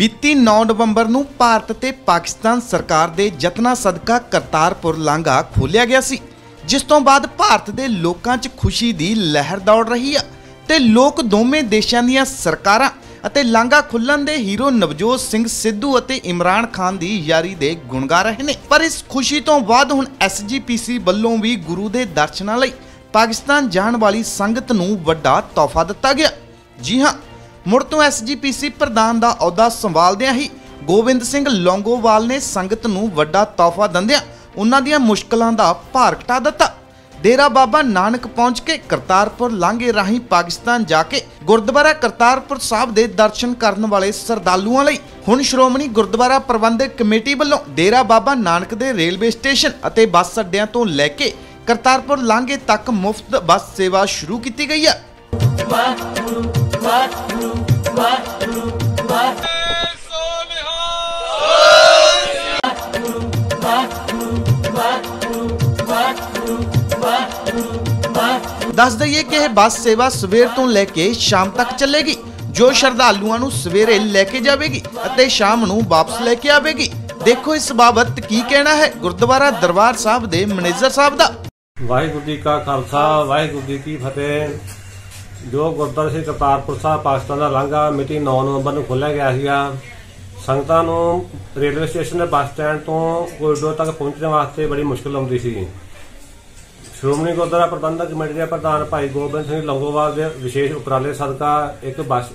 ਬੀਤੀ 9 ਨਵੰਬਰ ਨੂੰ ਭਾਰਤ ਤੇ ਪਾਕਿਸਤਾਨ ਸਰਕਾਰ ਦੇ ਯਤਨਾਂ ਸਦਕਾ ਕਰਤਾਰਪੁਰ ਲਾਂਘਾ ਖੋਲਿਆ ਗਿਆ ਸੀ, ਜਿਸ ਤੋਂ ਬਾਅਦ ਭਾਰਤ ਦੇ ਲੋਕਾਂ 'ਚ ਖੁਸ਼ੀ ਦੀ ਲਹਿਰ ਦੌੜ ਰਹੀ ਆ ਤੇ ਲੋਕ ਦੋਵੇਂ ਦੇਸ਼ਾਂ ਦੀਆਂ ਸਰਕਾਰਾਂ ਅਤੇ ਲਾਂਘਾ ਖੁੱਲਣ ਦੇ ਹੀਰੋ ਨਵਜੋਤ ਸਿੰਘ ਸਿੱਧੂ ਅਤੇ ਇਮਰਾਨ ਖਾਨ ਦੀ ਯਾਰੀ ਦੇ ਗੁਣ ਗਾ ਰਹੇ ਨੇ। ਪਰ ਇਸ ਖੁਸ਼ੀ ਤੋਂ ਬਾਅਦ ਹੁਣ ਐਸਜੀਪੀਸੀ ਵੱਲੋਂ ਵੀ ਗੁਰੂ ਦੇ ਦਰਸ਼ਨਾਂ ਲਈ ਪਾਕਿਸਤਾਨ ਜਾਣ ਵਾਲੀ ਸੰਗਤ ਨੂੰ ਵੱਡਾ ਤੋਹਫਾ ਦਿੱਤਾ ਗਿਆ। ਜੀ ਹਾਂ ਮੁੜ ਤੋਂ ਐਸਜੀਪੀਸੀ ਪ੍ਰਧਾਨ ਦਾ ਅਹੁਦਾ ਸੰਭਾਲਦਿਆਂ ਹੀ ਗੋਬਿੰਦ ਸਿੰਘ ਲੌਂਗੋਵਾਲ ਨੇ ਸੰਗਤ ਨੂੰ ਵੱਡਾ ਤੋਹਫਾ ਦਿੰਦਿਆਂ ਉਹਨਾਂ ਦੀਆਂ ਮੁਸ਼ਕਲਾਂ ਦਾ ਭਾਰ ਘਟਾ ਦਿੱਤਾ। ਡੇਰਾ ਬਾਬਾ ਨਾਨਕ ਪਹੁੰਚ ਕੇ ਕਰਤਾਰਪੁਰ ਲਾਂਘੇ ਰਾਹੀਂ ਪਾਕਿਸਤਾਨ ਜਾ ਕੇ ਗੁਰਦੁਆਰਾ ਕਰਤਾਰਪੁਰ ਸਾਹਿਬ ਦੇ ਦਰਸ਼ਨ ਕਰਨ ਵਾਲੇ ਸਰਦਾਲੂਆਂ ਲਈ ਹੁਣ ਸ਼੍ਰੋਮਣੀ ਗੁਰਦੁਆਰਾ ਪ੍ਰਬੰਧਕ ਕਮੇਟੀ ਵੱਲੋਂ ਡੇਰਾ ਬਾਬਾ ਨਾਨਕ ਦੇ ਰੇਲਵੇ ਸਟੇਸ਼ਨ ਅਤੇ ਬੱਸ ਅੱਡਿਆਂ ਤੋਂ ਲੈ ਕੇ ਕਰਤਾਰਪੁਰ ਲਾਂਘੇ ਤੱਕ ਮੁਫਤ ਬੱਸ ਸੇਵਾ ਸ਼ੁਰੂ ਕੀਤੀ ਗਈ ਹੈ। ਦੱਸ ਦਈਏ ਕਿ ਇਹ ਬੱਸ ਸੇਵਾ ਸਵੇਰ ਤੋਂ ਲੈ ਕੇ ਸ਼ਾਮ ਤੱਕ ਚੱਲੇਗੀ, ਜੋ ਸ਼ਰਧਾਲੂਆਂ ਨੂੰ ਸਵੇਰੇ ਲੈ ਕੇ ਜਾਵੇਗੀ ਅਤੇ ਸ਼ਾਮ ਨੂੰ ਵਾਪਸ ਲੈ ਕੇ ਆਵੇਗੀ। ਦੇਖੋ ਇਸ ਬਾਬਤ ਕੀ ਕਹਿਣਾ ਹੈ ਗੁਰਦੁਆਰਾ ਦਰਬਾਰ ਸਾਹਿਬ ਦੇ ਮੈਨੇਜਰ ਸਾਹਿਬ ਦਾ। ਵਾਹਿਗੁਰੂ ਜੀ ਕਾ ਖਾਲਸਾ, ਵਾਹਿਗੁਰੂ ਜੀ ਕੀ ਫਤਿਹ। ਜੋ ਗੁਰਦੁਆਰਾ ਸ੍ਰੀ ਕਰਤਾਰਪੁਰ ਸਾਹਿਬ ਪਾਕਿਸਤਾਨ ਦਾ ਲਾਂਘਾ ਮਿਤੀ 9 ਨਵੰਬਰ ਨੂੰ ਖੋਲ੍ਹਿਆ ਗਿਆ ਸੀਗਾ, ਸੰਗਤਾਂ ਨੂੰ ਰੇਲਵੇ ਸਟੇਸ਼ਨ ਦੇ ਬੱਸ ਸਟੈਂਡ ਤੋਂ ਕੋਰੀਡੋਰ ਤੱਕ ਪਹੁੰਚਣ ਵਾਸਤੇ ਬੜੀ ਮੁਸ਼ਕਲ ਆਉਂਦੀ ਸੀ। ਸ਼੍ਰੋਮਣੀ ਗੁਰਦੁਆਰਾ ਪ੍ਰਬੰਧਕ ਕਮੇਟੀ ਦੇ ਪ੍ਰਧਾਨ ਭਾਈ ਗੋਬਿੰਦ ਸਿੰਘ ਲੰਗੋਵਾਲ ਦੇ ਵਿਸ਼ੇਸ਼ ਉਪਰਾਲੇ ਸਦਕਾ ਇੱਕ ਬੱਸ,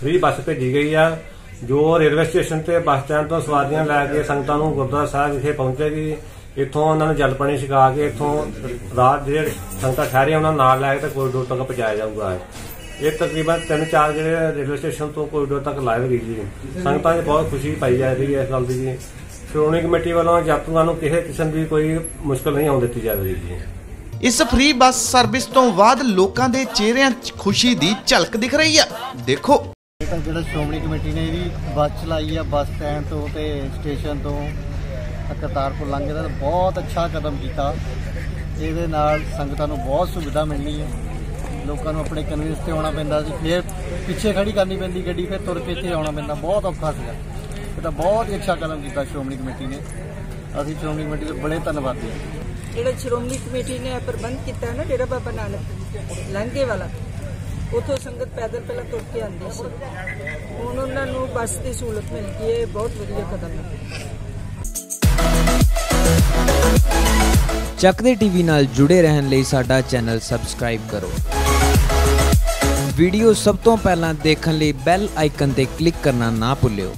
ਫ੍ਰੀ ਬੱਸ ਭੇਜੀ ਗਈ ਆ, ਜੋ ਰੇਲਵੇ ਸਟੇਸ਼ਨ ਤੇ ਬੱਸ ਸਟੈਂਡ ਤੋਂ ਸਵਾਰੀਆਂ ਲੈ ਕੇ ਸੰਗਤਾਂ ਨੂੰ ਗੁਰਦੁਆਰਾ ਸਾਹਿਬ ਵਿਖੇ ਪਹੁੰਚੇਗੀ। ਇੱਥੋਂ ਉਹਨਾਂ ਨੂੰ ਜਲ ਪਾਣੀ ਛਕਾ ਕੇ ਇੱਥੋਂ ਰਾਤ ਜਿਹੜੇ ਸੰਗਤਾਂ ਠਹਿਰੀਆਂ ਉਹਨਾਂ ਨੂੰ ਨਾਲ ਲੈ ਕੇ ਤੇ ਕੋਰੀਡੋਰ ਤੱਕ ਪਹੁੰਚਾਇਆ ਜਾਊਗਾ। ਇਹ ਤਕਰੀਬਨ 3-4 ਜਿਹੜੇ ਰੇਲਵੇ ਸਟੇਸ਼ਨ ਤੋਂ ਕੋਰੀਡੋਰ ਤੱਕ ਲਾਏ ਗਈ ਜੀ। ਸੰਗਤਾਂ 'ਚ ਬਹੁਤ ਖੁਸ਼ੀ ਪਾਈ ਜਾ ਰਹੀ ਹੈ ਇਸ ਗੱਲ ਦੀ ਜੀ। ਸ਼੍ਰੋਮਣੀ ਕਮੇਟੀ ਵੱਲੋਂ ਯਾਤਰੂਆਂ ਨੂੰ ਕਿਸੇ ਕਿਸਮ ਦੀ ਕੋਈ ਮੁਸ਼ਕਲ ਨਹੀਂ ਆਉਣ ਦਿੱਤੀ ਜਾ ਰਹੀ ਜੀ। ਇਸ ਫ੍ਰੀ ਬੱਸ ਸਰਵਿਸ ਤੋਂ ਬਾਅਦ ਲੋਕਾਂ ਦੇ ਚਿਹਰਿਆਂ 'ਚ ਖੁਸ਼ੀ ਦੀ ਝਲਕ ਦਿਖ ਰਹੀ ਹੈ। ਦੇਖੋ। ਇਹ ਤਾਂ ਜਿਹੜਾ ਸ਼੍ਰੋਮਣੀ ਕਮੇਟੀ ਨੇ ਇਹਦੀ ਬੱਸ ਚਲਾਈ ਆ ਬੱਸ ਸਟੈਂਡ ਤੋਂ ਤੇ ਸਟੇਸ਼ਨ ਤੋਂ। ਕਰਤਾਰਪੁਰ ਲਾਂਘੇ ਦਾ ਬਹੁਤ ਅੱਛਾ ਕਦਮ ਕੀਤਾ। ਇਹਦੇ ਨਾਲ ਸੰਗਤਾਂ ਨੂੰ ਬਹੁਤ ਸੁਵਿਧਾ ਮਿਲਣੀ ਹੈ। ਲੋਕਾਂ ਨੂੰ ਆਪਣੇ ਕਨਵੀਨਸ ਤੇ ਆਉਣਾ ਪੈਂਦਾ ਸੀ। ਫਿਰ ਪਿੱਛੇ ਖੜੀ ਕਰਨੀ ਪੈਂਦੀ ਗੱਡੀ, ਫਿਰ ਤੁਰ ਕੇ ਇੱਥੇ ਆਉਣਾ ਪੈਂਦਾ। ਬਹੁਤ ਔਖਾ ਸੀਗਾ। ਇਹ ਤਾਂ ਬਹੁਤ ਹੀ ਅੱਛਾ ਕਦਮ ਕੀਤਾ ਸ਼੍ਰੋਮਣੀ ਕਮੇਟੀ ਨੇ। ਅਸੀਂ ਸ਼੍ਰੋਮਣੀ ਕਮੇਟੀ ਦੇ ਬੜੇ ਧੰਨਵਾਦੀ ਹਾਂ। ਜਿਹੜਾ ਸ਼੍ਰੋਮਣੀ ਕਮੇਟੀ ਨੇ ਪ੍ਰਬੰਧ ਕੀਤਾ ਨਾ, ਡੇਰਾ ਬਾਬਾ ਨਾਨਕ ਲੰਘੇ ਵਾਲਾ, ਉਥੋਂ ਸੰਗਤ ਪੈਦਲ ਪਹਿਲਾਂ ਤੁਰ ਕੇ ਆਉਂਦੀ ਸੀ। ਹੁਣ ਉਹਨਾਂ ਨੂੰ ਬੱਸ ਦੀ ਸਹੂਲਤ ਮਿਲ ਗਈ ਹੈ। ਬਹੁਤ ਵਧੀਆ ਕਦਮ ਹੈ। ਚੱਕਦੇ ਟੀਵੀ ਨਾਲ ਜੁੜੇ ਰਹਿਣ ਲਈ ਸਾਡਾ ਚੈਨਲ ਸਬਸਕ੍ਰਾਈਬ ਕਰੋ। ਵੀਡੀਓ ਸਭ ਤੋਂ ਪਹਿਲਾਂ ਦੇਖਣ ਲਈ ਬੈਲ ਆਈਕਨ ਤੇ ਕਲਿੱਕ ਕਰਨਾ ਨਾ ਭੁੱਲਿਓ।